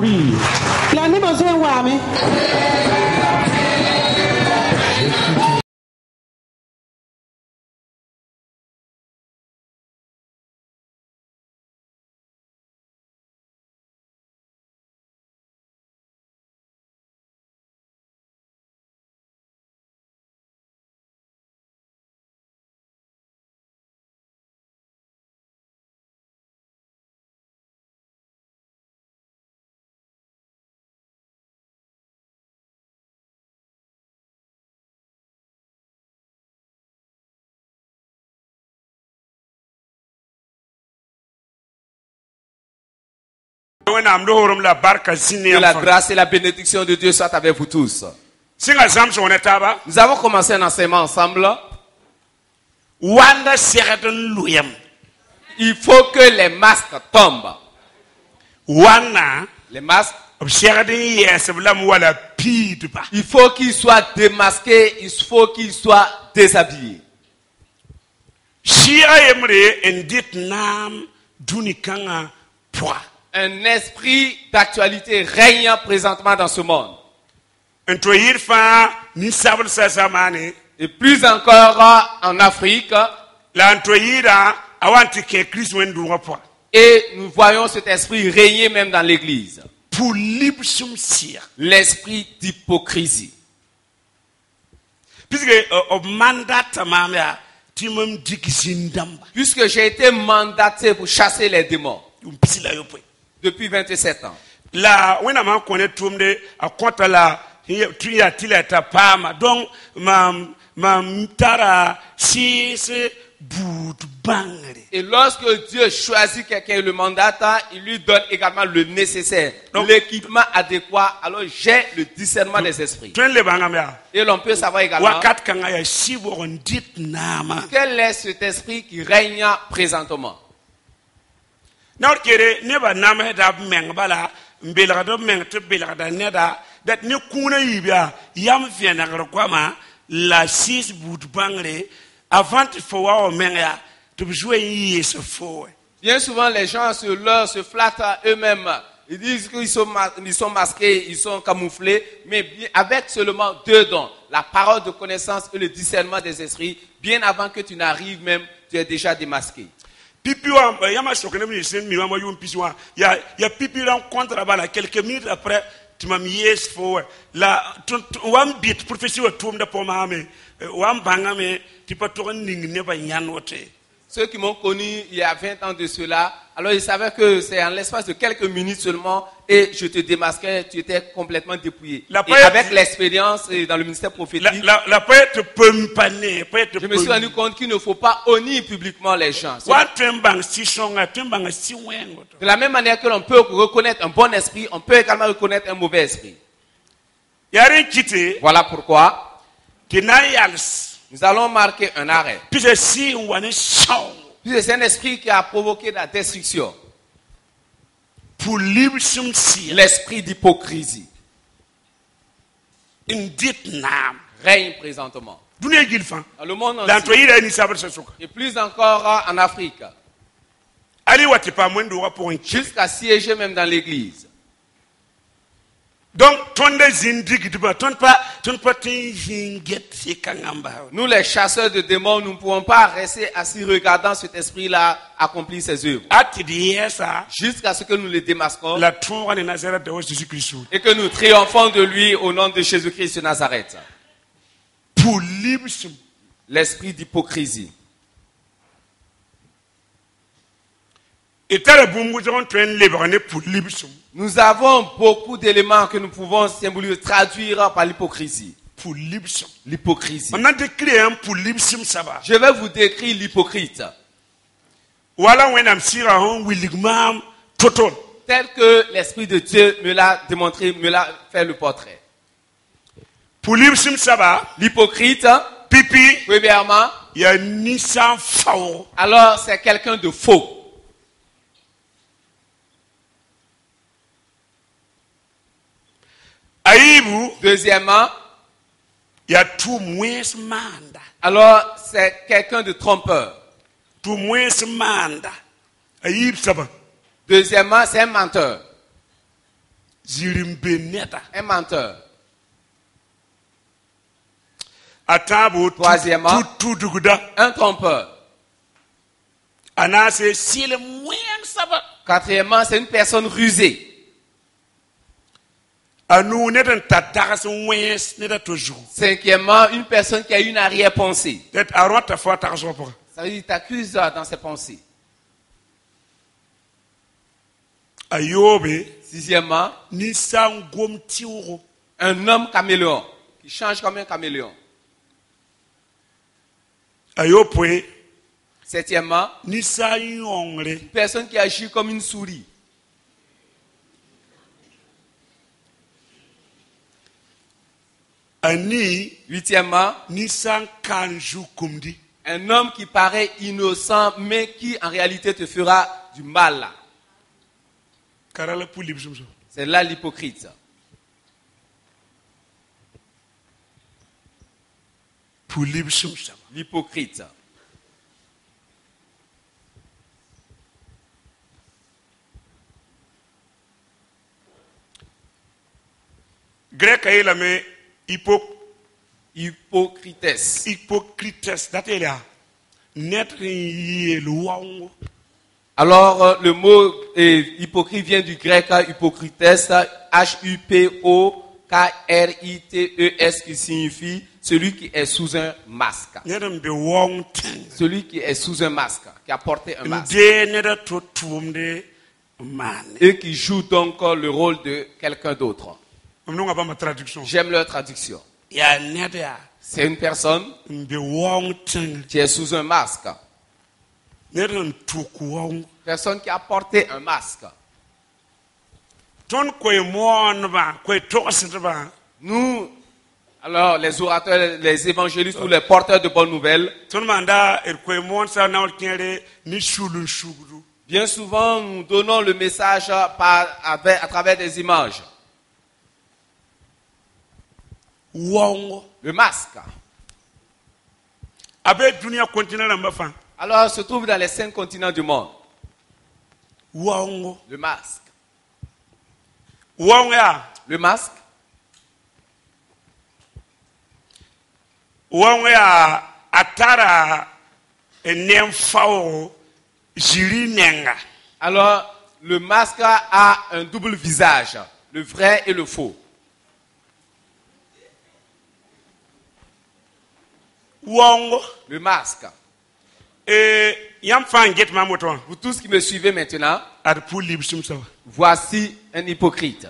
oui. La ni besoin wa Que la grâce et la bénédiction de Dieu soient avec vous tous. Nous avons commencé un enseignement ensemble. Il faut que les masques tombent. Les masques, il faut qu'ils soient démasqués, il faut qu'ils soient déshabillés. Un esprit d'actualité règne présentement dans ce monde. Et plus encore en Afrique. Et nous voyons cet esprit régner même dans l'église. L'esprit d'hypocrisie. dãmba Puisque j'ai été mandaté pour chasser les démons depuis 27 ans. la la t'a donc tara Et lorsque Dieu choisit quelqu'un et le mandate, il lui donne également le nécessaire, l'équipement adéquat. Alors j'ai le discernement des esprits. Et l'on peut savoir également quel est cet esprit qui règne présentement. Bala ne Bien souvent, les gens se flattent à eux-mêmes. Ils disent qu'ils sont, sont masqués, ils sont camouflés, mais avec seulement deux dons, la parole de connaissance et le discernement des esprits, bien avant que tu n'arrives même, tu es déjà démasqué. Pipi wa yama sok ne mi sen mi wa yum pisi wa. Ya ya pipi rencontre bala. Quelques minutes après tu m'as mis yes fo la wam bit professeur tum da po ma me wam banga me ti pa to ning ne ba yan wote Ceux qui m'ont connu il y a 20 ans de cela, alors ils savaient que c'est en l'espace de quelques minutes seulement et je te démasquais, tu étais complètement dépouillé. La et avec l'expérience dans le ministère la prophétique, la la pa te pum pané pa te je me suis rendu compte qu'il ne faut pas honnir publiquement les gens. De la même manière que l'on peut reconnaître un bon esprit, on peut également reconnaître un mauvais esprit. Voilà pourquoi nous allons marquer un arrêt. c'est un esprit qui a provoqué la destruction, l'esprit d'hypocrisie. Règne présentement. Dans le monde entier, et plus encore en Afrique, jusqu'à siéger même dans l'église. donc tonde zin digidba ton pa ton pa tin zin get se kangamba Nous, les chasseurs de démons, nous ne pouvons pas rester assis regardant cet esprit-là accomplir ses œuvres. Jusqu'à ce que nous le démasquons et que nous triomphons de lui au nom de Jésus-Christ de Nazareth. L'esprit d'hypocrisie. Nous avons beaucoup d'éléments que nous pouvons symboliser, traduire par l'hypocrisie. L'hypocrisie. va Je vais vous décrire l'hypocrite. toton Tel que l'Esprit de Dieu me l'a démontré, me l'a fait le portrait. L'hypocrite, pipi premièrement, alors c'est quelqu'un de faux. Aibu Deuxièmement, alors c'est quelqu'un de trompeur. Deuxièmement, c'est un menteur. Un menteur. Troisièmement. Un trompeur. Quatrièmement, c'est une personne rusée. a nuu ned n tar tags n wẽes ned a to zugu Cinquièmement, une personne qui a une arrière-pensée. Ça veut dire, t'accuse dans ses pensées. Sixièmement, un homme caméléon qui change comme un caméléon. Septièmement, une personne qui agit comme une souris. a nii Huitièmement, ninsã n kaan zu-kumdi un homme qui paraît innocent mais qui en réalité te fera du mal. C'est là l'hypocrite. L'hypocrite. hypo- Hypocrites. hypocrites Alors, euh, le mot euh, hypocrite vient du grec hypocrites, H-U-P-O-K-R-I-T-E-S, qui signifie celui qui est sous un masque. Celui qui est sous un masque, qui a porté un masque. Et qui joue donc le rôle de quelqu'un d'autre. J'aime leur traduction. C'est une personne qui est sous un masque. Personne qui a porté un masque. Nous, alors les orateurs, les évangélistes ou les porteurs de bonnes nouvelles, bien souvent nous donnons le message à travers des images. Le masque. Alors, se trouve dans les cinq continents du monde. Le masque. Le masque, alors le masque a un double visage, le vrai et le faux. Le masque. e wã Vous tous qui me suivez maintenant, voici un hypocrite.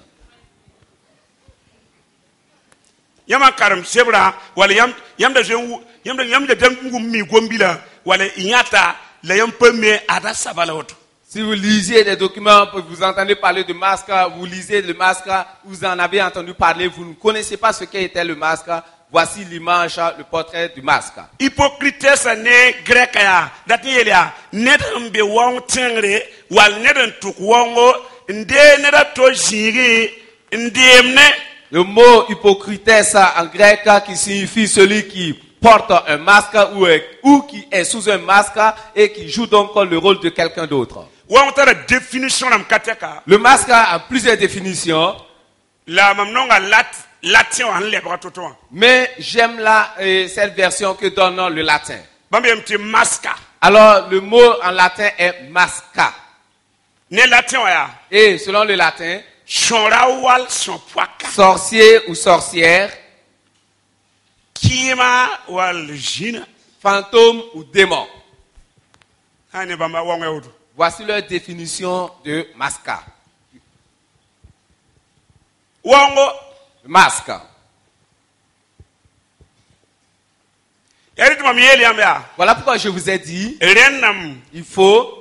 Si vous lisiez des documents, vous entendez parler de masque, vous lisez le masque, vous en avez entendu parler, vous ne connaissez pas ce qu'était le masque, voici l'image, le portrait du masque. hypokritɛsã ne grɛka yaa dat n yeel yaa ned n be waoong tẽngre wall ned n tʋk waoongo n dee ned a to zĩigi n deemne Le mot hypocrites en grec qui signifie celui qui porte un masque ou, est- ou qui est sous un masque et qui joue donc le rôle de quelqu'un d'autre. Le masque a plusieurs définitions, la mam nonga lat mais j'aime la, euh, cette version que donne le latin. Alors, le mot en latin est masca. yaa Et selon le latin, sorcier ou sorcière, fantôme ou démon. woto Voici leur définition de masca. Yaa Voilà pourquoi je vous ai dit, il faut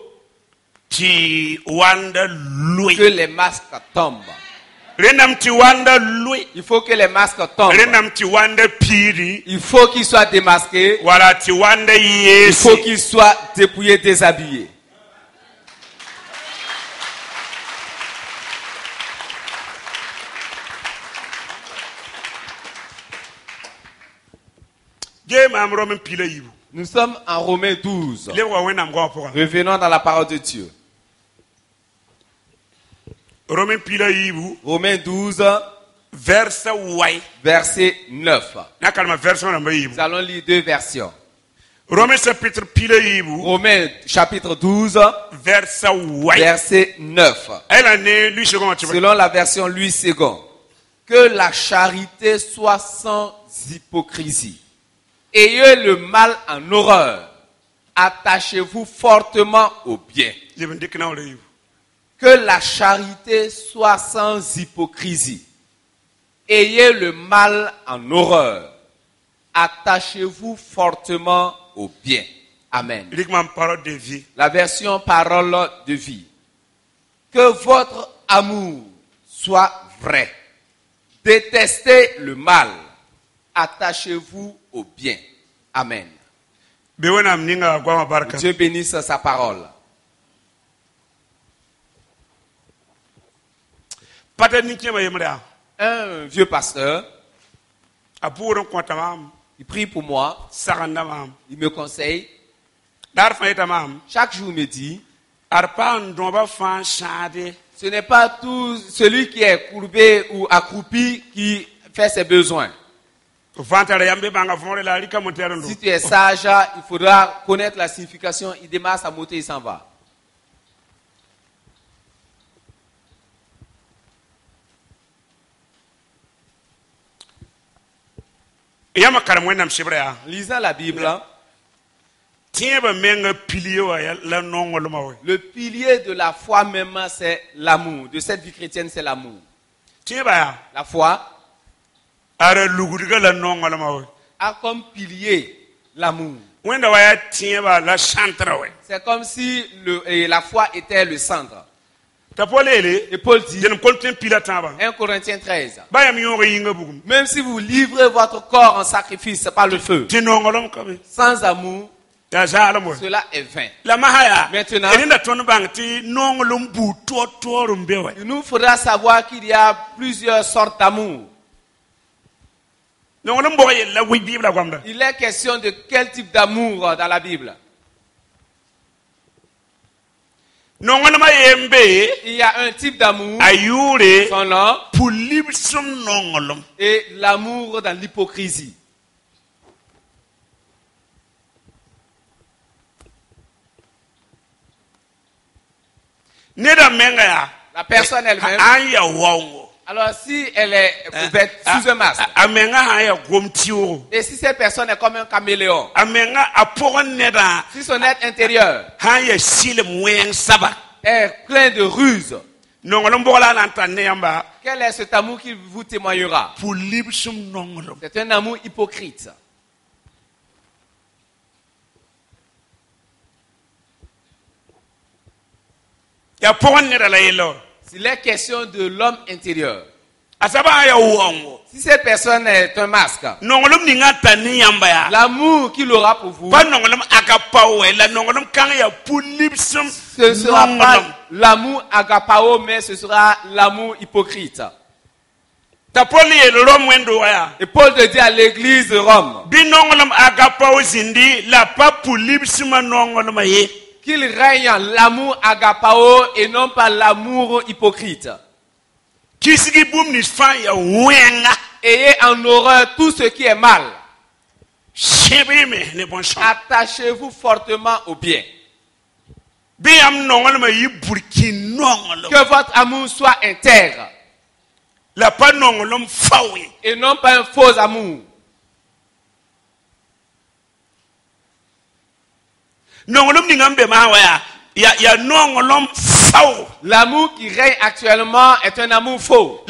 que les masques tombent. Il faut que les masques tombent. Il faut qu'ils soient démasqués. Il faut qu'ils soient dépouillés, déshabillés. Nous sommes en Romains 12. lebga wẽnnaam goã pʋgã Revenons dans la parole de Dieu. Romains 12, verset verset 9. na kalma version namba yibu Nous allons lire deux versions. chapitre Romains chapitre 12, verset verset 9. elle en est lui second tu vois Selon la version Louis II, que la charité soit sans hypocrisie. Ayez le mal en horreur. Attachez-vous fortement au bien. que la charité soit sans hypocrisie. Ayez le mal en horreur. Attachez-vous fortement au bien. Amen. uniquement parole de vie La version parole de vie. Que votre amour soit vrai. Détestez le mal. Attachez-vous au bien. Amen. Dieu bénisse sa parole. Un vieux pasteur, il prie pour moi, il me conseille. Chaque jour, il me dit, ce n'est pas tout celui qui est courbé ou accroupi qui fait ses besoins. Si tu es sage, il faudra connaître la signification. Il démarre sa moto, il s'en va. lisant la Bible, hein, le pilier de la foi même, c'est l'amour. De cette vie chrétienne, c'est l'amour. La foi a comme pilier l'amour. C'est comme si le- la foi était le centre. Et Paul dit, jen kol tẽ pila tãba 1 Corinthiens 13, ba yam yõog yĩnga bugum même si vous livrez votre corps en sacrifice par le feu, sans amour, cela est vain. Maintenant- Il nous faudra savoir qu'il y a plusieurs sortes d'amour. Il est question de quel type d'amour dans la Bible? Il y a un type d'amour, son nom, et l'amour dans l'hypocrisie. La personne elle-même, a alors si elle est couverte sous un masque, a tɩoogo et si cette personne est comme un caméléon, a a si son être intérieur est plein de ruse, nonglem bog la a na n tar ne yãmba quel est cet amour qu'il vous témoignera? C'est un amour hypocrite. ya pʋg n neda la yella S'il est question de l'homme intérieur, si cette personne est un masque, l'amour qu'il aura pour vous, ce ne sera pas l'amour agapao, mais ce sera l'amour hypocrite. Et Paul te dit à l'église de Rome qu'il règne l'amour agapao et non pas l'amour hypocrite. Ayez en horreur tout ce qui est mal. Attachez-vous fortement au bien. Que votre amour soit intègre et non pas un faux amour. nonglem ning n be maa wa yaa ya, ya nonglem fao L'amour qui règne actuellement est un amour faux.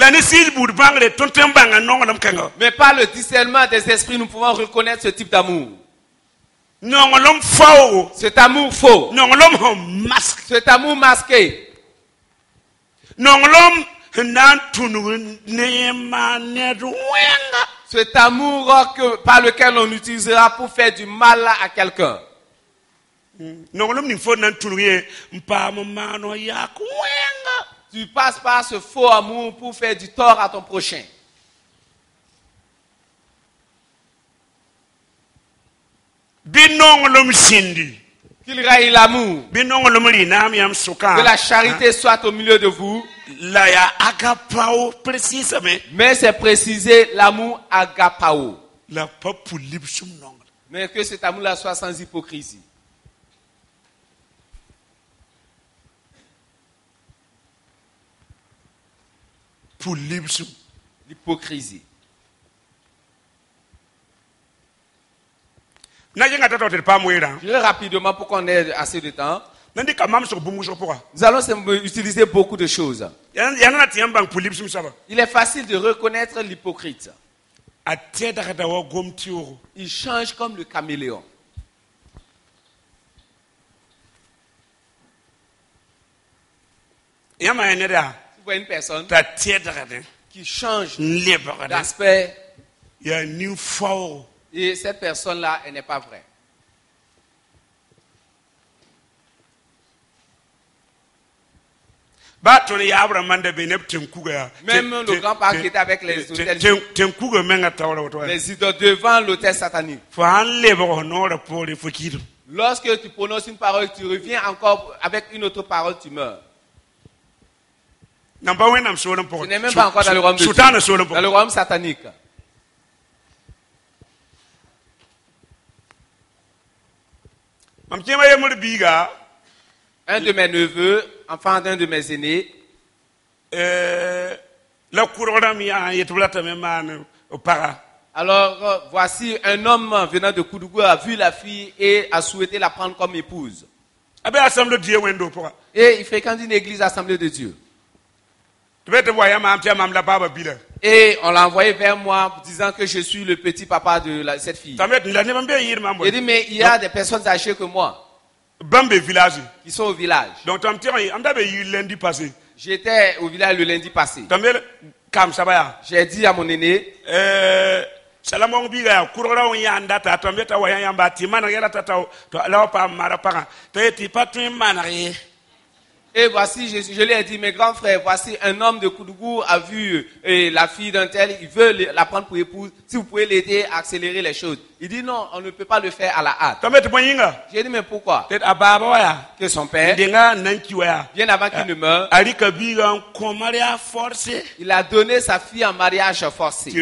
Mais par le discernement des esprits, nous pouvons reconnaître ce type d'amour. Cet amour faux. Cet amour masqué. Cet amour que, par lequel on utilisera pour faire du mal à quelqu'un. Nonglem ning fo na n tũnug ye n paam n maan n yaak wẽnga Tu passes par ce faux amour pour faire du tort à ton prochain. bɩ nonglem zĩndi Qu'il règne l'amour. bɩ nonglem rɩnaam yãmb Que la charité soit au milieu de vous. la yaa agapao precisame Mais c'est précisé l'amour agapao. la pa pu libsum nongle Mais que cet amour-là soit sans hypocrisie. pu libsum L'hypocrisie. na yẽnga ta tao tɩ d paam weerã Je vais rapidement pour qu'on ait assez de temps. Nous allons utiliser beaucoup de choses. Il est facile de reconnaître l'hypocrite. Il change comme le caméléon. yãmb voyez une personne qui change d'aspect et cette personne-là, elle n'est pas vraie. Même le grand-père qui était avec les hôtels. Les idoles devant l'autel satanique. Lorsque tu prononces une parole, tu reviens encore avec une autre parole, tu meurs. Nan pa wẽnnaam soolem Tu n'es même pas encore dans le royaume de Dieu. Dans le royaume satanique. Un de mes neveux, enfant d'un de mes aînés, eh, paga alors euh, voici un homme venant de Koudougou a vu la fille et a souhaité la prendre comme épouse. Et il fréquente une église assemblée de Dieu. Et on l'a envoyé vers moi disant que je suis le petit papa de la- cette fille. Il dit, mais il y a des personnes âgées que moi qui sont au village. J'étais au village le lundi passé. J'ai dit à mon aîné, Eh, biga tata pa mara pa patun ye et voici, je, je lui ai dit, mes grands frères, voici un homme de Koudougou a vu euh, la fille d'un tel, il veut la prendre pour épouse. Si vous pouvez l'aider à accélérer les choses. Il dit non, on ne peut pas le faire à la hâte. J'ai dit, mais pourquoi? Que son père, bien avant qu'il ne meure, maria force il a donné sa fille en mariage forcé.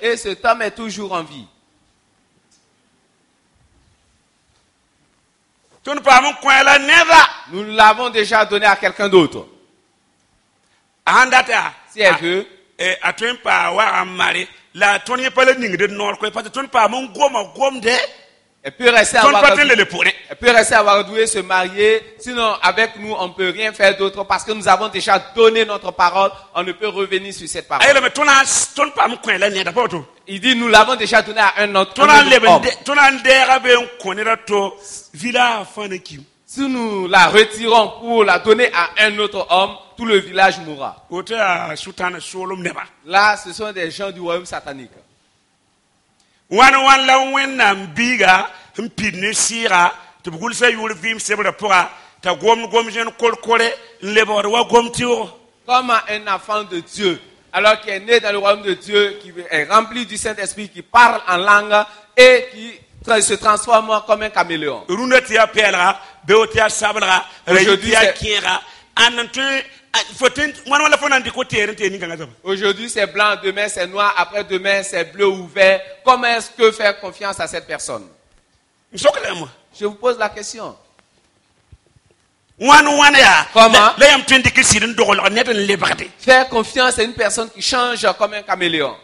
Et cet homme est toujours en vie. ton pa mon ko la neva Nous l'avons déjà donné à quelqu'un d'autre. Si elle veut, la elle peut rester le pour Elle peut rester se marier. Sinon, avec nous, on ne peut rien faire d'autre parce que nous avons déjà donné notre parole. On ne peut revenir sur cette parole. Il dit, nous l'avons déjà donné à un autre, un homme. Si nous la retirons pour la donner à un autre homme, tout le village mourra. neba Là, ce sont des gens du royaume satanique. Wan wan la ne t'a gom gom wa gom Comme un enfant de Dieu, alors qu'il est né dans le royaume de Dieu, qui est rempli du Saint-Esprit, qui parle en langue et qui se transforme comme un caméléon. Aujourd'hui, Aujourd'hui c'est blanc, demain c'est noir, après-demain c'est bleu ou vert. Comment est-ce que faire confiance à cette personne? Je vous pose la question. Comment? Faire confiance à une personne qui change comme un caméléon.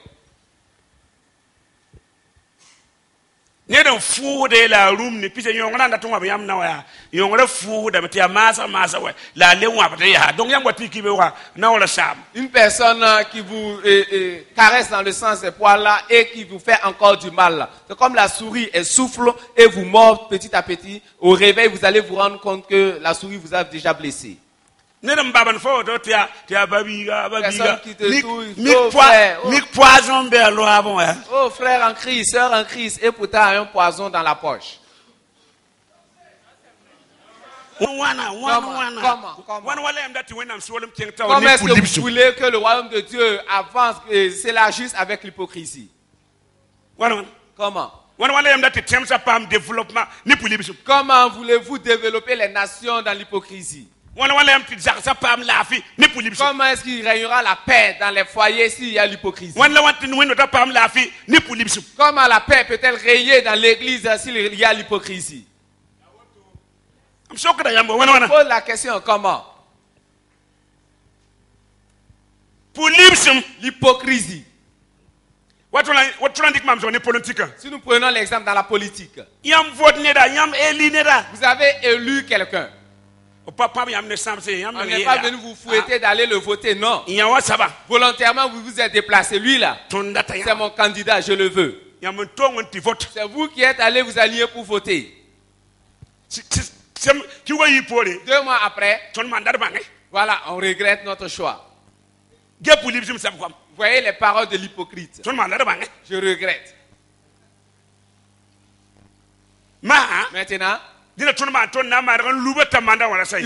Une personne euh, qui vous euh, euh, caresse dans le sens des poils là et qui vous fait encore du mal. C'est comme la souris, elle souffle et vous mord petit à petit. Au réveil, vous allez vous rendre compte que la souris vous a déjà blessé. Ned n bab n fo yaa babiiga babiiga Personne qui te Mik- touille, mik oh, frère, mik poison Oh en crise, sœur en crise et pourtant un poison dans la poche. Comment? Comment? Ne est-ce que vous voulez que le royaume de Dieu avance et s'élargisse avec l'hypocrisie? Comment? Ne Comment voulez-vous développer les nations dans l'hypocrisie? Comment est-ce qu'il régnera la paix dans les foyers s'il y a l'hypocrisie? Comment la paix peut-elle régner dans l'église s'il y a l'hypocrisie? Wãna Pose la question comment? L'hypocrisie. Si nous prenons l'exemple dans la politique, vous avez élu quelqu'un. On meng n'est pas venu vous fouetter d'aller le voter, non. Volontairement, vous vous êtes déplacé. Lui là, c'est mon candidat, je le veux. C'est vous qui êtes allé vous aligner pour voter. Deux mois après, bãnge voilà, on regrette notre choix. voyez les paroles de l'hypocrite. bãnge Je regrette. maa Maintenant, il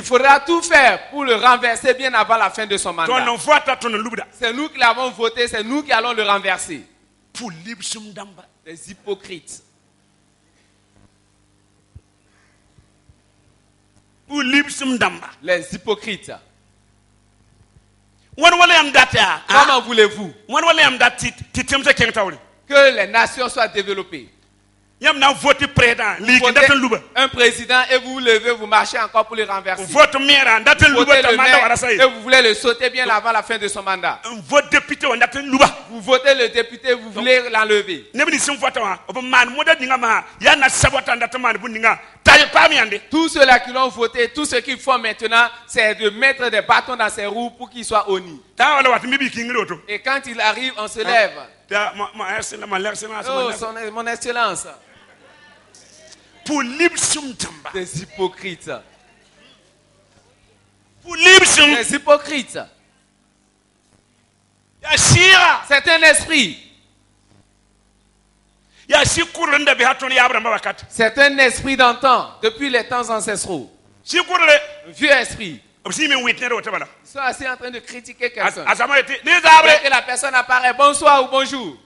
faudra tout faire pour le renverser bien avant la fin de son mandat. C'est nous qui l'avons voté, c'est nous qui allons le renverser. Les hypocrites. Les hypocrites. yaa Comment voulez-vous que les nations soient développées Votez un président et vous vous levez, vous marchez encore pour le renverser. Votez le maire et vous voulez le sauter bien avant la fin de son mandat. Vous votez le député, vous voulez l'enlever. Tous ceux-là qui l'ont voté, tout ce qu'ils font maintenant, c'est de mettre des bâtons dans ses roues pour qu'il soit honni. Et quand il arrive, on se lève. Oh, son- mon excellence. pulibsm tãmba Des hypocrites. pulibsm Des hypocrites. yaa sɩɩga C'est un esprit. yaa sɩ kʋrd n da bɩ ha tõnd yaab rãmbã wakat C'est un esprit d'antan, depuis les temps ancestraux. Un vieux esprit. Ils sont assis en train de critiquer quelqu'un. que la personne apparaît, bonsoir ou bonjour,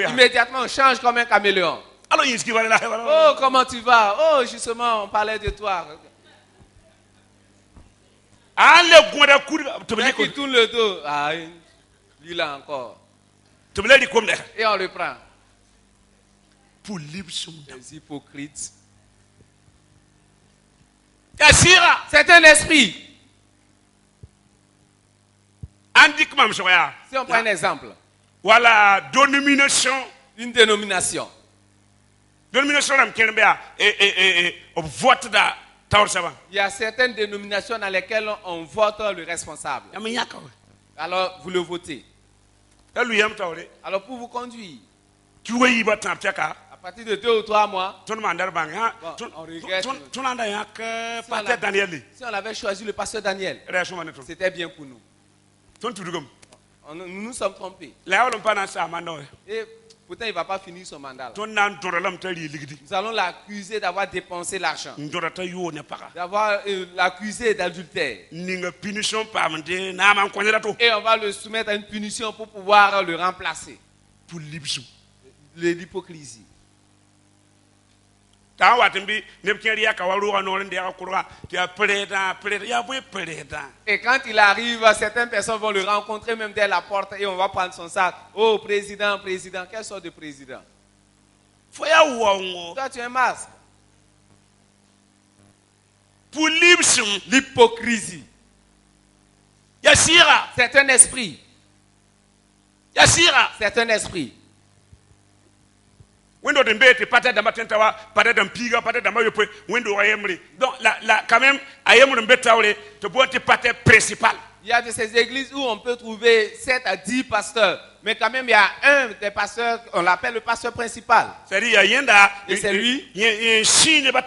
yaa immédiatement on change comme un caméléon. Oh, comment tu vas? Oh, justement, on parlait de toi. a n le gõda kur tɩ b Dès qu'il tourne le dos, ah, lui là encore. Et on le prend. Les hypocrites. C'est un esprit. Si on prend un exemple, donomination une dénomination. taoor sãbã Il y a certaines dénominations dans lesquelles on vote le responsable. we Alors, vous le votez. Alors, pour vous conduire, à partir de deux ou trois mois, Bon, on regrette. Si on, pasteur a- daniel. si on avait choisi le pasteur Daniel, c'était bien pour nous. Nous nous sommes trompés. Et pourtant, il ne va pas finir son mandat. là. Nous allons l'accuser d'avoir dépensé l'argent, d'avoir euh, l'accuser d'adultère. Et on va le soumettre à une punition pour pouvoir le remplacer. Le- L'hypocrisie. T'a Et quand il arrive, certaines personnes vont le rencontrer même dès la porte et on va prendre son sac. Oh, président, président, quelle sorte de président? Toi, tu es un masque. libsum L'hypocrisie. yaa sɩɩga C'est un esprit. yaa sɩɩga C'est un esprit. Wẽnd d n bee tɩ pata wa pata dãmb piiga pata yopoe wẽnd-doogã yembre donc la, la, quand même a pata principal Il y a de ces églises où on peut trouver 7 à 10 pasteurs. Mais quand même, il y a un des pasteurs, on l'appelle le pasteur principal. c'est-à-dire yaa yẽnda Et c'est lui. wa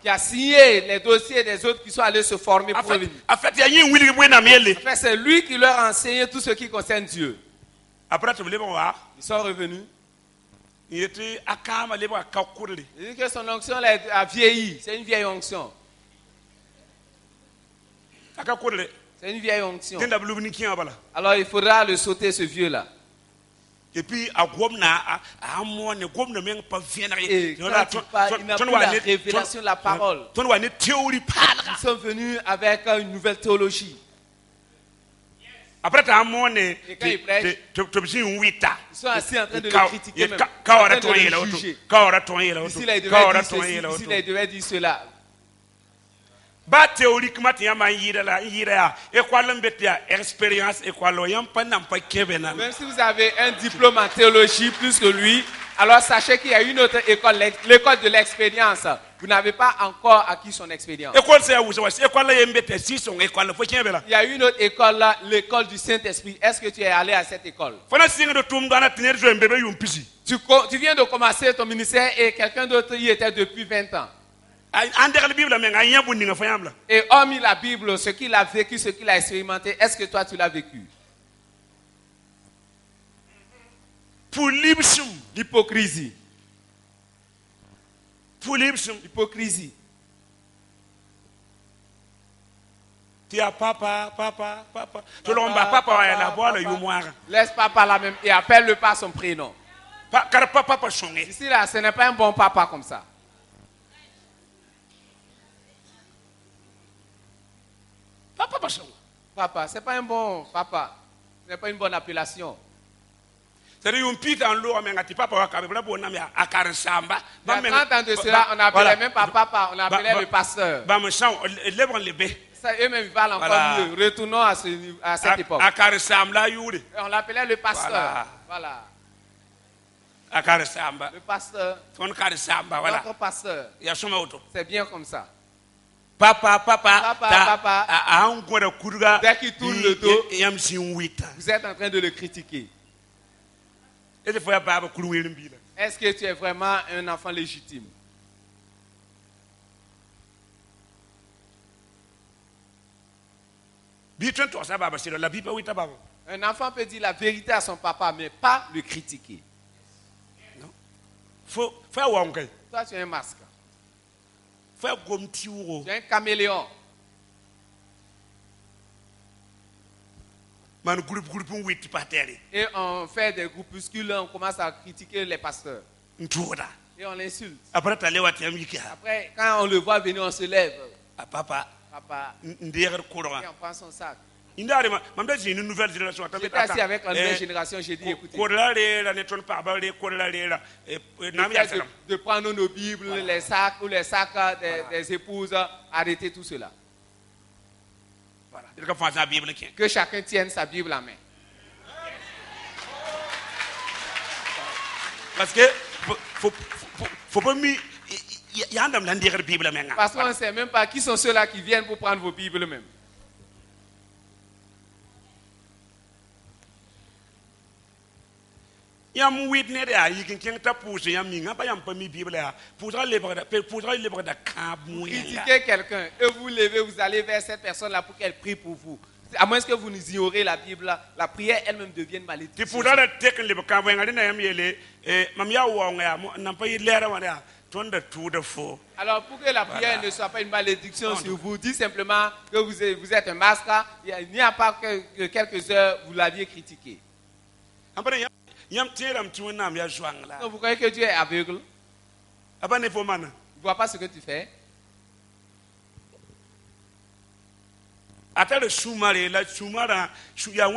Qui a signé les dossiers des autres qui sont allés se former pour yelle En fait, c'est lui qui leur a enseigné tout ce qui concerne Dieu. Après Ils sont revenus. n yetɩ a kãama lebga ka kʋdre Il dit que son onction a vieilli. C'est une vieille onction. C'est une vieille onction. Alors il faudra le sauter, ce vieux-là. et puis a gomna a a mo ne gomna men pa vienre Et quand il parle, il n'a plus la révélation de la parole. Ils sont venus avec une nouvelle théologie. Après ta mo ne Et quand il prêche, to to bisi wita Ils sont assis en train de le critiquer même. En train de le juger. Ici, là, il devait dire ceci, ici, là, il devait dire cela. ba théoriquement ti yama yira la yira ya e kwalon betia expérience e kwalo yam pa nam pa kebena Même si vous avez un diplôme en théologie plus que lui, alors sachez qu'il y a une autre école, l'école de l'expérience. Vous n'avez pas encore acquis son expérience. Il y a une autre école là, l'école du Saint-Esprit. Est-ce que tu es allé à cette école? Tu, tu viens de commencer ton ministère et quelqu'un d'autre y était depuis 20 ans. Et hormis la Bible, ce qu'il a vécu, ce qu'il a expérimenté, est-ce que toi tu l'as vécu? Pour L'hypocrisie. Pour libsum L'hypocrisie. ti a papa papa papa to lomba papa wa la bola papa. yumwara Laisse papa là même et appelle-le par son prénom. kar papa pa songe Ici là, ce n'est pas un bon papa comme ça. papa pa songe Papa, ce n'est pas un bon papa. Ce n'est pas une bonne appellation. C'est yum pita en lo men ngati papa wa ka be bo nam ya akar samba Il y a 30 ans de cela, on n'appelait même pas papa, on appelait le pasteur. ba me sang lebon lebe Ça, eux-mêmes, ils parlent encore Voilà. mieux. Retournons à, ce à cette époque. akar samba yuri on l'appelait le pasteur. Voilà. Voilà. akar samba Le pasteur, ton kar samba voilà notre pasteur. ya soma auto C'est bien comme ça. papa papa Papa, papa. Dès qu'il tourne le dos. Vous êtes en train de le critiquer. et des fois baba kuru werin bi la Est-ce que tu es vraiment un enfant légitime? Un enfant peut dire la vérité à son papa, mais pas le critiquer. ngai Toi, tu es un masque. Tu es un caméléon. Et on fait des groupuscules, on commence à critiquer les pasteurs. Et on l'insulte. après quand on le voit venir, on se lève. a papa. Papa, ndeger et on prend son sac. da une nouvelle génération. Ta J'étais assis avec la nouvelle génération, j'ai dit, écoutez, de, de prendre nos Bibles, les sacs ou les sacs des, des épouses, arrêtez tout cela. voilà il ka fa sa bible ken Que chacun tienne sa Bible en main. parce que faut faut pas Parce qu'on ne sait même pas qui sont ceux-là qui viennent pour prendre vos Bibles même. Yam wit ne da yi kin kin ta pa mi Critiquez quelqu'un et vous levez, vous allez vers cette personne-là pour qu'elle prie pour vous. À moins que vous ignorez la Bible, la prière elle-même malédiction. pousse la tek na mam pa Alors pour que la prière Voilà. ne soit pas une malédiction sur vous, dites simplement que vous êtes, vous êtes un masque. Il n'y a pas que, que quelques heures, vous l'aviez critiqué. Donc vous croyez que Dieu est aveugle Il ne voit pas ce que tu fais ata le la ya ya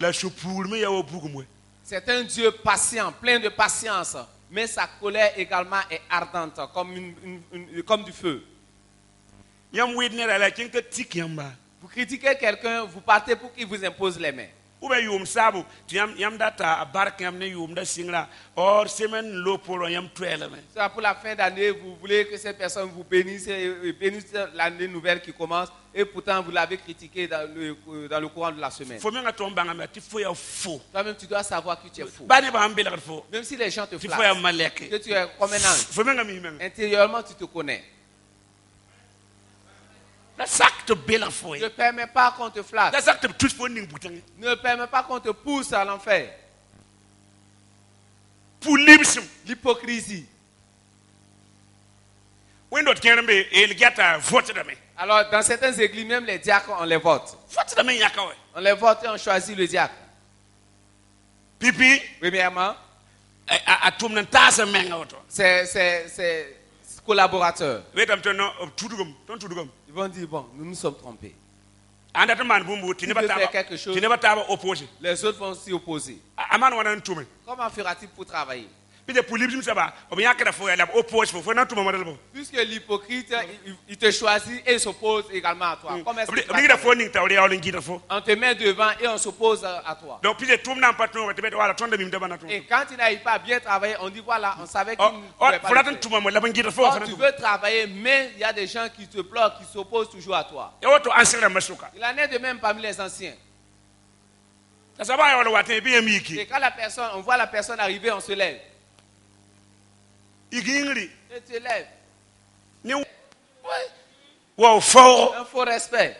la ya C'est un Dieu patient, plein de patience. Mais sa colère également est ardente, comme, une- une- une- comme du feu. yam tik yamba Vous critiquez quelqu'un, vous partez pour qu'il vous impose les mains. Ou be yum sabu. Ti yam yam data bark yam ne yum da singra or semaine lo polo yam twele me. Ça, pour la fin d'année, vous voulez que cette personne vous bénisse et et bénisse l'année nouvelle qui commence, et pourtant vous l'avez critiqué dans le, euh, dans le courant de la semaine. fo me nga ton banga me ti fo ya fo Toi-même, tu dois savoir que tu es faux. ba ambela fo Même si les gens te fo flattent, que tu es comme un ange, fo me nga mi me intérieurement, tu te connais. Ne permets pas qu'on te flatte. Ne permets pas qu'on te pousse à l'enfer. pour libsum L'hypocrisie. Alors, dans certaines églises, même les diacres, on les vote. On les vote et on choisit le diacre. pipi Premièrement, a- collaborateurs, ils vont dire, bon, nous nous sommes trompés. Tu veux taaba- faire quelque chose? Les autres vont s'y opposer. Comment fera-t-il pour travailler? Puisque l'hypocrite, il, te choisit et s'oppose également à toi. On te met devant et on s'oppose à toi. Et quand il n'arrive pas à bien travailler, on dit voilà, on savait qu'il Oh, ne oh, pouvait pas tu veux travailler, mais il y a des gens qui te bloquent, qui s'opposent toujours à toi. Il en est de même parmi les anciens. Et quand la personne, on voit la personne arriver, on se lève. Et tu Un faux respect.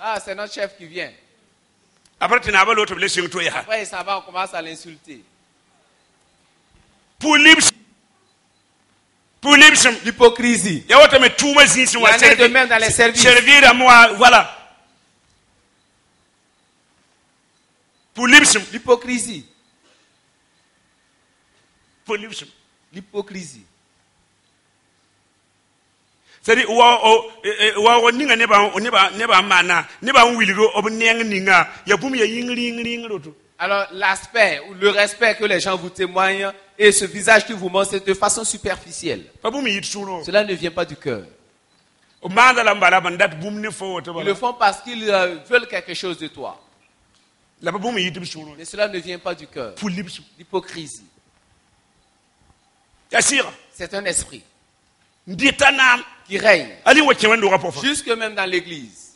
Ah, c'est notre chef qui vient. après to yaa Après, il s'en va, on commence à l'insulter. pulibs pulibsem L'hypocrisie. Il en est de même dans les services. servirame wa wala pulibsem L'hypocrisie. Yĩngri woto Alors, l'aspect ou le respect que les gens vous témoignent et ce visage qu'ils vous montrent, c'est de façon superficielle. Cela ne vient pas du cœur. Ils le font parce qu'ils euh, veulent quelque chose de toi. Mais cela ne vient pas du cœur. L'hypocrisie, c'est un esprit qui règne, jusque même dans l'église.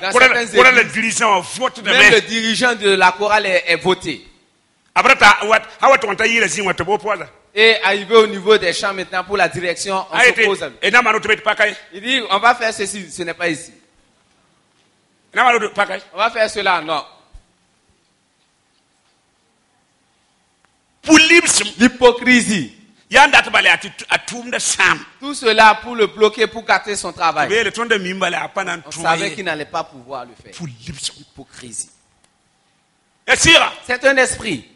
Dans kʋra la- certaines kʋra la églises, dirigeant wã votdame Même le dirigeant de la chorale est, est voté. Et arrivé au niveau des champs maintenant pour la direction, on s'oppose Il dit, on va faire ceci, ce n'est pas ici. On va faire cela, non. pulibsem L'hypocrisie. yaa n dat bala yaa tɩ a sãam Tout cela pour le bloquer, pour gâter son travail. On savait qu'il n'allait pas pouvoir le faire. pulibsem Hypocrisie. ya sɩɩga C'est un esprit.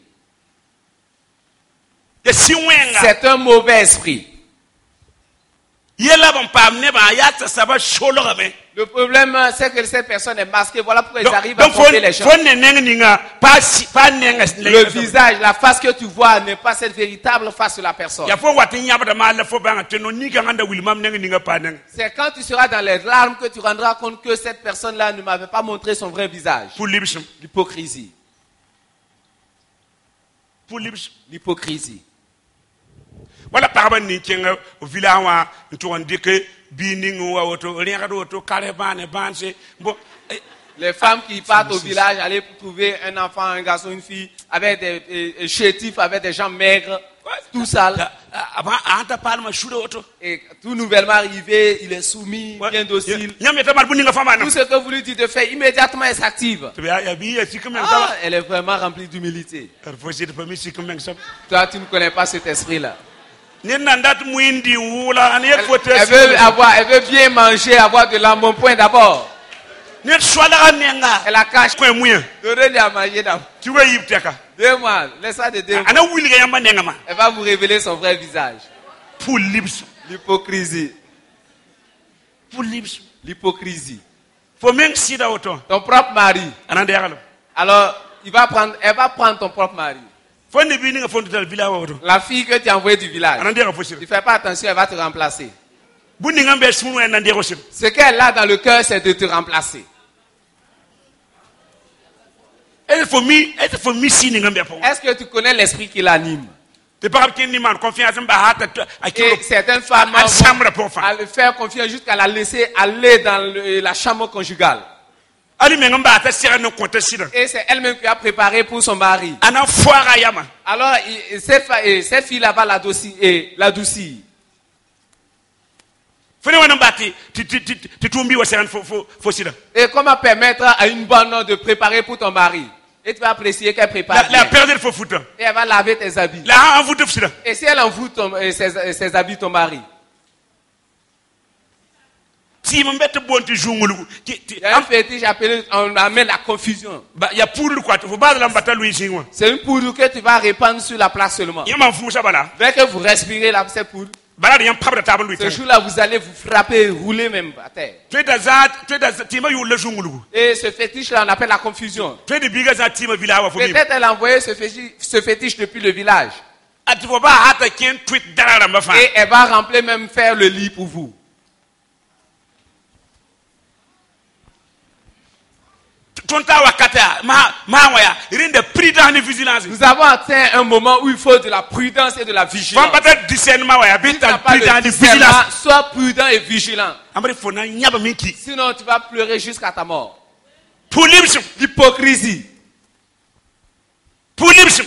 C'est un mauvais esprit. Le problème, c'est que cette personne est masquée. Voilà pourquoi ils arrivent à tromper les gens. Le visage, la face que tu vois n'est pas cette véritable face de la personne. C'est quand tu seras dans les larmes que tu rendras compte que cette personne-là ne m'avait pas montré son vrai visage. L'hypocrisie. L'hypocrisie. wala pagba nin kẽnga vila wã n tʋg n dɩk bii ning wa woto rẽgd woto kare bãane bãanse bo eh, Les femmes qui partent au village, aller trouver un enfant, un garçon, une fille, avec des euh, euh, chétifs, avec des gens maigres, tout sale. Et tout nouvellement arrivé, il est soumis, bien docile. Tout ce que vous lui dites de faire, immédiatement, elle s'active. Ah, elle est vraiment remplie d'humilité. Toi, tu ne connais pas cet esprit-là. ned Elle, veut avoir, elle veut bien manger, avoir de l'embonpoint d'abord. nenga Elle a caché. kõ mouã Donnez-lui à manger d'abord. tɩ wa yib tɛka Deux mois, laisse-la de deux mois. a na wilga yãmba nengame Elle va vous révéler son vrai visage. libs L'hypocrisie. libs L'hypocrisie. fo meng sɩda woto Ton propre mari. Alors, il va prendre, elle va prendre ton propre mari. La fille que tu as envoyée du village. Tu ne fais pas attention, elle va te remplacer. Ce qu'elle a dans le cœur, c'est de te remplacer. Est-ce que tu connais l'esprit qui l'anime? Et certaines femmes à vont le faire confiance jusqu'à la laisser aller dans le- la chambre conjugale. Et c'est elle-même qui a préparé pour son mari. Alors, cette, fille-là va l'adoucir. et comment permettre à une bonne de préparer pour ton mari? Et tu vas apprécier qu'elle prépare la la bien. perdre fo futa Et elle va laver tes habits. la Et si elle envoûte ses, ses habits, ton mari, tɩɩm n be tɩ boond tɩ zũngulgu tɩ- tɩ- Il y a un fétiche appelé, on amène la confusion. ba- ya pudr koa tɩ fo baad la n bata loe zĩig wã C'est une poudre que tu vas répandre sur la place seulement. yẽ man fũusa bala Dès que vous respirez la, cette poudre, bala d yãmb pabda taab n loe ce jour-là, vous allez vous frapper rouler même à terre. tõe da zãag tõe da tɩɩmã yʋʋl la zũngulgu Et ce fétiche-là, on appelle la confusion. tõe de biiga zã tɩɩmã vila wa Peut-être elle a envoyé ce fétiche, ce fétiche depuis le village. a Et elle va remplir même faire le lit pour vous. tõnd taa wakate a maa wã yaa rẽnda prudence ne vigilance Nous avons atteint un moment où il faut de la prudence et de la vigilance. sois prudent et vigilant. Sinon, tu vas pleurer jusqu'à ta mort. L'hypocrisie.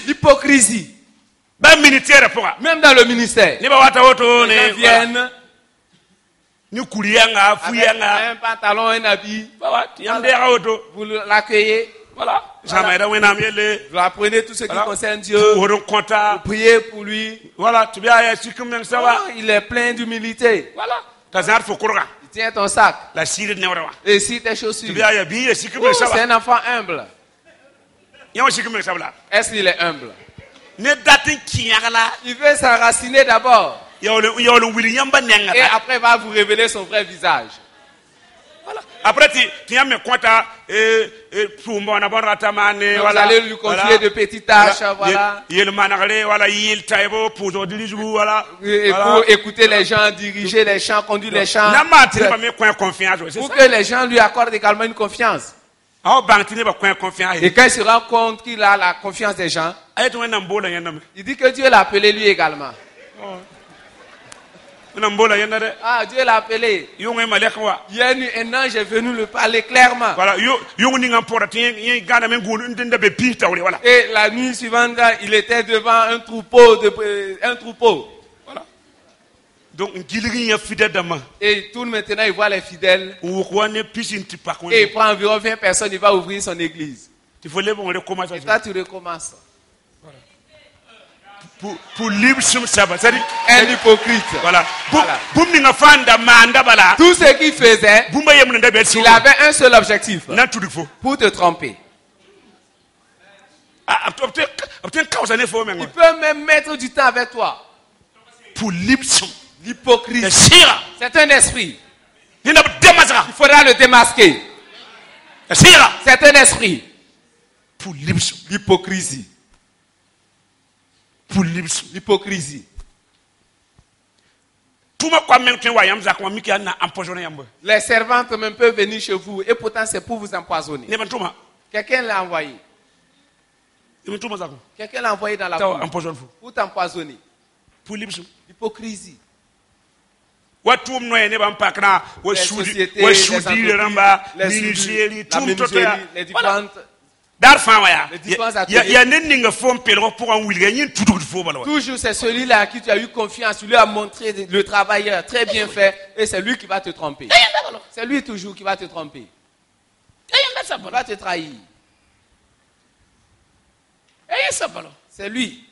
L'hypocrisie. Même dans le ministère. viennent fu avec yãnga un pantalon, un habit. woto Vous l'accueillez. voilà yelle Vous apprenez tout ce qui Voilà. concerne Dieu. Vous priez pour lui. voilà meng sãba Oh, il est plein d'humilité. voilà Il tient ton sac. la Et si tes chaussures. Oh, c'est un enfant humble. Est-ce qu'il est humble? Il veut s'enraciner d'abord. Et après, il va vous révéler son vrai visage. après tɩ tɩ yãmb me kõta pʋʋm bõona bõn rata maane Donc, vous allez lui confier de petites tâches, voilà. Et pour écouter les gens, diriger les chants, conduire les c'est Pour que les gens lui accordent également une confiance. a wa bãng tɩ nebã kõe confiance. Et quand il se rend compte qu'il a la confiance des gens, a yetɩ wẽnnaam boola yẽndame il dit que Dieu l'a appelé lui également. dɛ Ah, Dieu l'a appelé. une- un ange est venu lui parler clairement. Et la nuit suivante, il était devant un troupeau. De, euh, un troupeau. Donc Et tourne maintenant, il voit les fidèles. Et il prend environ 20 personnes, il va ouvrir son église. Et toi, tu recommences. Pour saba c'est Un hypocrite. voilà Voilà. Tout ce qu'il faisait, il avait un seul objectif. Pour te tromper. fo meng Il peut même mettre du temps avec toi. pour sɩɩga C'est un esprit. Il faudra le démasquer. C'est un esprit. pour L'hypocrisie. Empoisonné yãmb Les servantes même peuvent venir chez vous et pourtant c'est pour vous empoisonner. Quelqu'un l'a envoyé. Quelqu'un l'a envoyé dans la cour pour t'empoisonner. pour L'hypocrisie. Les différentes. Fo bala wa Toujours c'est celui-là à qui tu as eu confiance, tu lui as montré le travail très bien fait et c'est lui qui va te tromper. C'est lui toujours qui va te tromper. Il va te trahir. C'est lui.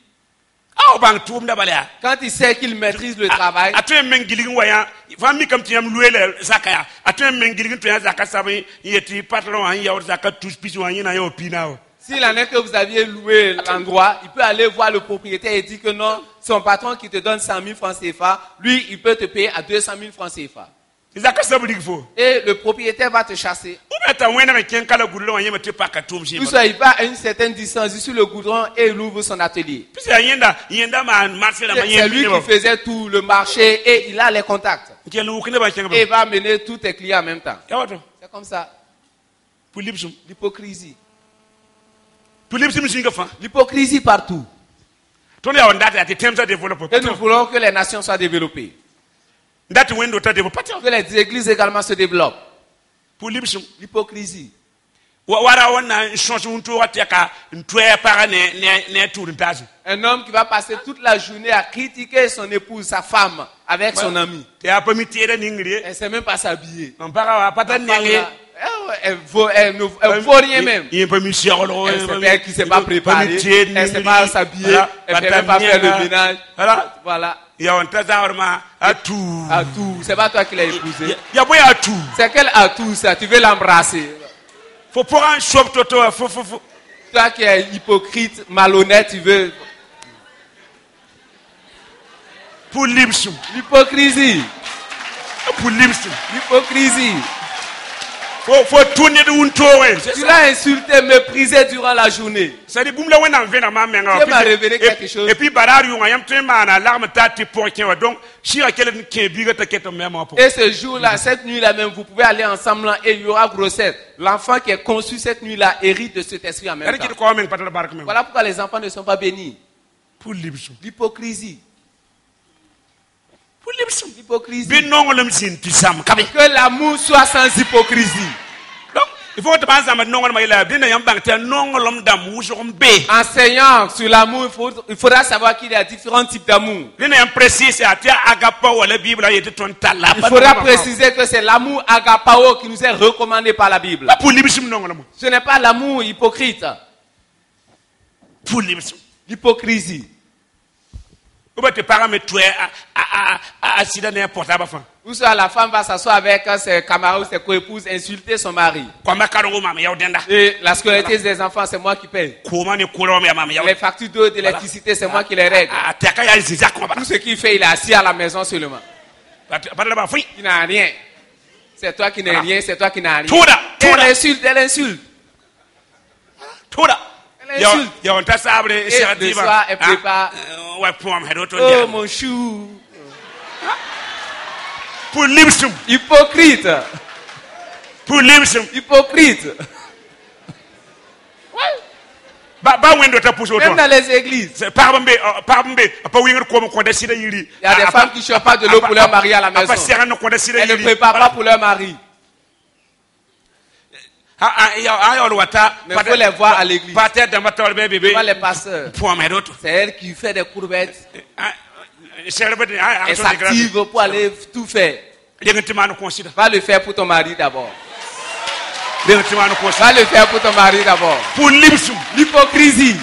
Quand il sait qu'il maîtrise le travail, a tõe n meng gilg n wa yã fãa mikame tɩ yãmb loe la zaka yaa a tõe n meng gilg n tõe yã zaka sab n yetɩ patron wã n yaood zaka tus pis wã yẽna ya wa pina wa s'il en est que vous aviez loué l'endroit, il peut aller voir le propriétaire et dire que non, son patron qui te donne 100 000 francs CFA, lui, il peut te payer à 200 000 francs CFA. Et le propriétaire va te chasser. il va à une certaine distance sur le goudron et il ouvre son atelier. C'est lui qui faisait tout le marché et il a les contacts. Et il va amener tous tes clients en même temps. C'est comme ça. L'hypocrisie. L'hypocrisie partout. Et nous voulons que les nations soient développées. Que les églises également se développent. libsem L'hypocrisie. Un homme qui va passer toute la journée à critiquer son épouse, sa femme, avec son ami. ne sait même pas s'habiller. Elle, vaut, elle ne elle vaut rien même. Il y a pas Elle, qui s'est il pas préparée, elle sait ni- pas s'habiller, elle ne sait pas faire le ménage. Voilà. Voilà. Il y a un tas d'armes à tout. À tout. C'est pas toi qui l'as épousé. il y a pas à tout. C'est quel atout ça? Tu veux l'embrasser. Faut pas un shop toto, faut, faut, faut. Toi qui es hypocrite, malhonnête, tu veux. Pour l'imsum. L'hypocrisie. Pour l'imsum. L'hypocrisie. Faut, faut tourner de un tour, ouais. Tu l'as insulté, méprisé durant la journée. Dieu m'a révélé quelque chose. Et puis. Et ce jour-là, cette nuit-là même, vous pouvez aller ensemble là, et il y aura grossesse. L'enfant qui est conçu cette nuit-là hérite de cet esprit en même temps. Voilà pourquoi les enfants ne sont pas bénis. Pour. L'hypocrisie. L'hypocrisie. Que l'amour soit sans hypocrisie. Enseignant sur l'amour, il, faut- il faudra savoir qu'il y a différents types d'amour. Il faudra préciser que c'est l'amour agapao qui nous est recommandé par la Bible. Ce n'est pas l'amour hypocrite. L'hypocrisie. Ou bien tes parents me tuent à, à, sida n'importe quoi. Où soit la femme va s'asseoir avec ses camarades ou ses coépouses, insulter son mari. Et la scolarité des enfants, c'est moi qui paye. Les factures d'eau, d'électricité, c'est moi qui les règle. Ah, ba. Tout ce qu'il fait, il est assis à la maison seulement. Il n'a rien. C'est toi qui n'as rien, c'est toi qui n'as rien. Elle insulte, elle insulte. Elle insulte. Et le soir, elle prépare. Oh mon chou. Pour limsum. Hypocrite. Pour limsum. Hypocrite. Ba ba wendo ta puso Même dans les églises. Par par winger yiri. Il y a des femmes qui chauffent pas de l'eau pour leur mari à la maison. Elles ne préparent pas pour leur mari. Ah ah ya ah ya wata. Mais faut les voir à l'église. Pas les pasteurs. C'est elle qui fait des courbettes. Ah, ah Elle s'active pour aller tout faire. Va le faire pour ton mari d'abord. Va le faire pour ton mari d'abord. Pour. L'hypocrisie.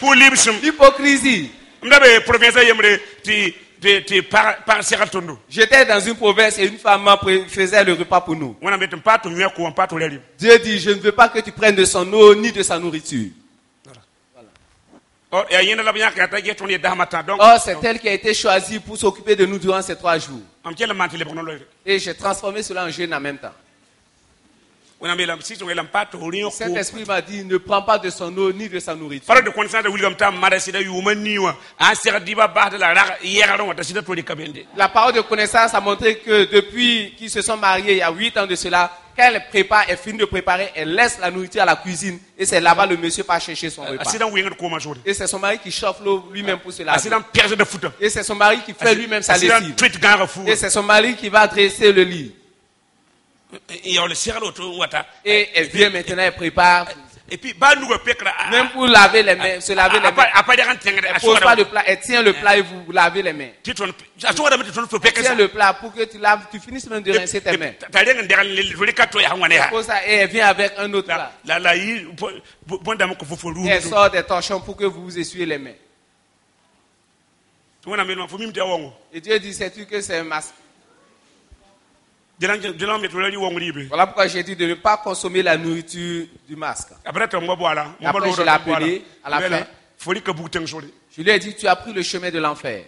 Pour limsum. L'hypocrisie. J'étais dans une province et une femme faisait le repas pour nous. Dieu dit, je ne veux pas que tu prennes de son eau ni de sa nourriture. Oh ya yenda la banya ka ta get on ye dahmata donc. Or, c'est elle qui a été choisie pour s'occuper de nous durant ces trois jours. Et j'ai transformé cela en jeûne en même temps. Ko. Saint-Esprit m'a dit, ne prends pas de son eau ni de sa nourriture. La parole de connaissance a montré que depuis qu'ils se sont mariés il y a huit ans de cela, quand elle prépare, elle finit de préparer, elle laisse la nourriture à la cuisine et c'est là-bas le monsieur part chercher son repas. Et c'est son mari qui chauffe l'eau lui-même pour se laver. Futa. Et c'est son mari qui fait lui-même sa lessive. Et c'est son mari qui va dresser le lit. Ya le seral to wata. Et elle vient maintenant, elle prépare. Et puis ba nugo pekra. Même pour laver les mains, se laver les mains. Tengre Elle pose pas le plat, elle tient le plat et vous lavez les mains. Elle tient le plat pour que tu laves, tu finisses même de rincer tes mains. le Elle pose ça et elle vient avec un autre la plat. Et elle sort des torchons pour que vous vous essuyez les mains. te wongo Et Dieu dit, sais-tu que c'est un masque? Voilà pourquoi j'ai dit de ne pas consommer la nourriture du masque. après Après, je l'ai appelé à la fin. Je lui ai dit, tu as pris le chemin de l'enfer.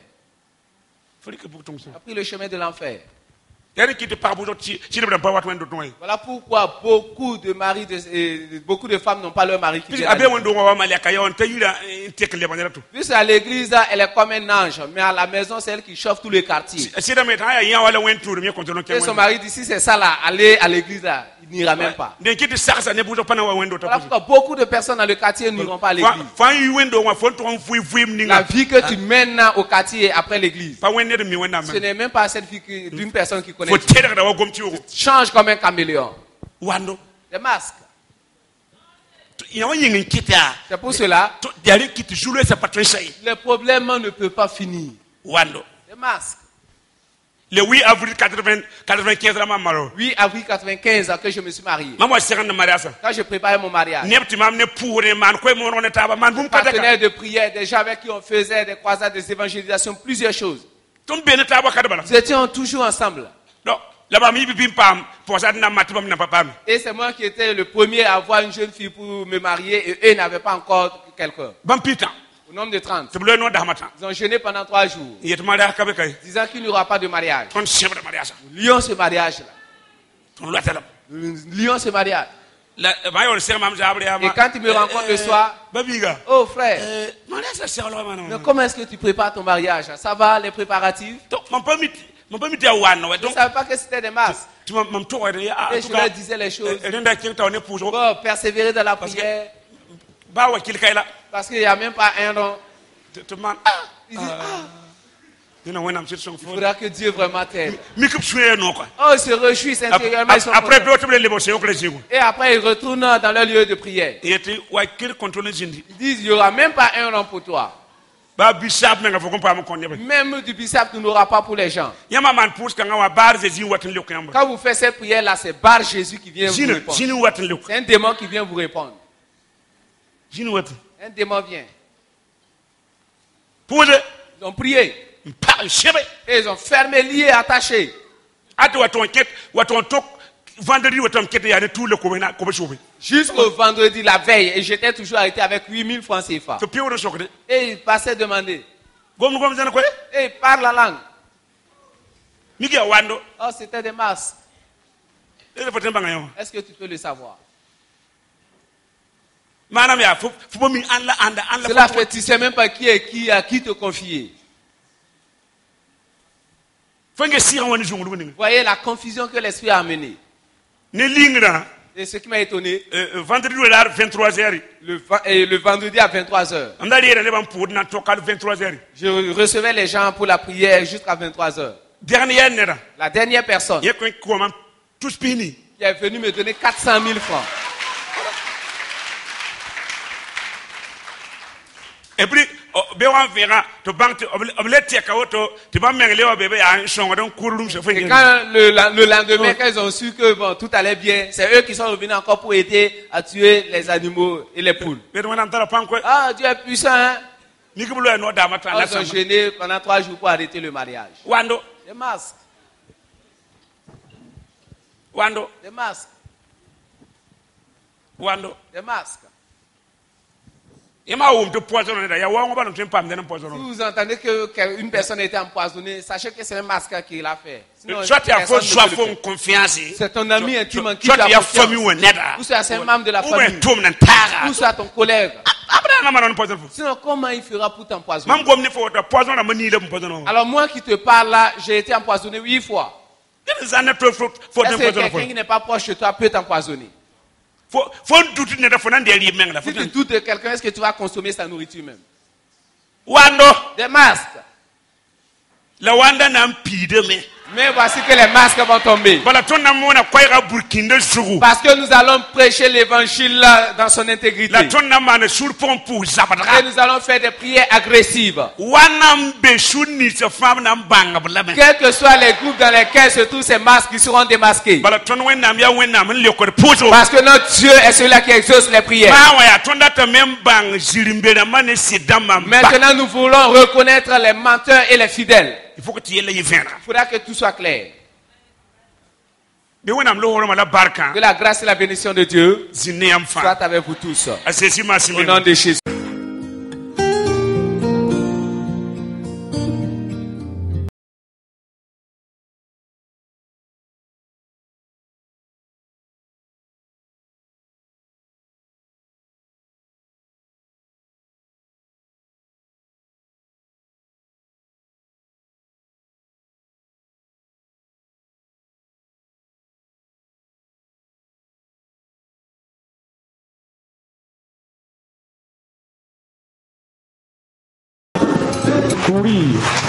Tu as pris le chemin de l'enfer. Voilà pourquoi beaucoup de maris, de, beaucoup de femmes n'ont pas leur mari qui le Puisque à l'église, elle est comme un ange, mais à la maison, c'est elle qui chauffe tour mi kontono Et son mari dit, si c'est ça là, aller à l'église là, n'ira même pas. Voilà pourquoi beaucoup de personnes dans le quartier n'iront pas à l'église. La vie que tu mènes au quartier après l'église, ce n'est même pas cette vie d'une personne qui connaît. Change comme un caméléon. wando Des masques. C'est pour cela, les problèmes ne peuvent pas finir. Des masques. Le 8 avril 80 95 la ma maro 8 avril 95 que je me suis marié. Quand je préparais mon mariage, daga partenaires de prière, des gens avec qui on faisait des croisades, des évangélisations, plusieurs choses. Nous étions toujours ensemble. Et c'est moi qui étais le premier à avoir une jeune fille pour me marier et eux n'avaient pas encore quelqu'un. Au nombre de 30. te bulo no da mata Ils ont jeûné pendant trois jours, disant qu'il n'y aura pas de mariage. Nous lions ce mariage-là. Nous lions ce mariage. Et quand il me rencontre le soir, babiga oh frère, mais man comment est-ce que tu prépares ton mariage Ça va, les préparatifs? Je ne savais pas que c'était des masses. tu ya Et je leur disais les choses. Bon, persévérer dans la prière, ba wa kil kay la parce qu'il n'y a même pas un rond. te te man ah Il dit, ah, il fo faudra que Dieu vraiment t'aide. Oh, ils se réjouissent intérieurement. ils sont après Et après, ils retournent dans leur lieu de prière. Ils disent, il n'y aura même pas un rond pour toi. ba bisab me nga fo ko pam ko nyebe Même du bissap, tu n'auras pas pour les gens. Quand vous faites cette prière-là, c'est Bar Jésus qui vient vous répondre. C'est un démon qui vient vous répondre. Un démon vient. pose Ils ont prié. Et ils ont fermé, lié, attaché. Jusqu'au vendredi, la veille. Et j'étais toujours arrêté avec 8000 francs CFA. sokde Et il passait demander. Et il parle la langue. Oh, c'était des masses. Est-ce que tu peux le savoir manam ya fo fo mi an la anda an la Cela fait, tu sais même pas qui est qui, à qui te confier. Voyez la confusion que l'esprit a amenée. ne Et ce qui m'a étonné, euh, euh, vendredi ou là 23 heures le, va- et le vendredi à 23h, am dali yere ne ban pour na to kal 23 heures je recevais les gens pour la prière jusqu'à 23h. dernier ne da La dernière personne qui est venue me donner 400 000 francs. Et puis be wan vera to bank to oblet te ka woto te ban mengle wa bebe ya songo don kurum se fo Et ngi quand le, le lendemain, quand ils ont su que bon, tout allait bien, c'est eux qui sont revenus encore pour aider à tuer les animaux et les poules. Ah, Dieu est puissant, hein? Ils ont gêné pendant trois jours pour arrêter le mariage. wando Des masques, wando des masques, wando des masques. Si vous entendez que- qu'une personne a été empoisonnée, sachez que c'est un masque qui l'a fait. Soit soit C'est ton ami intime qui soit tu as confiance. Ou c'est un membre de la famille. Ou c'est ton collègue. fo Sinon, comment il fera pour t'empoisonner? Alors moi qui te parle là, j'ai été empoisonné huit fois. Est-ce que quelqu'un qui n'est pas proche de toi peut t'empoisonner? De meng la fo Si tu doutes de quelqu'un, est-ce que tu vas consommer sa nourriture même? Wando. Des masques. la wanda na mpide me Mais voici que les masques vont tomber. Parce que nous allons prêcher l'évangile dans son intégrité. Et nous allons faire des prières agressives. Quels que soient les groupes dans lesquels se trouvent ces masques, ils seront démasqués. Parce que notre Dieu est celui-là qui exauce les prières. Maintenant, nous voulons reconnaître les menteurs et les fidèles. Il faut que tu y le yevena Il faudra que tout soit clair. barka Que la grâce et la bénédiction de Dieu soient avec vous tous. Au nom de Jésus. La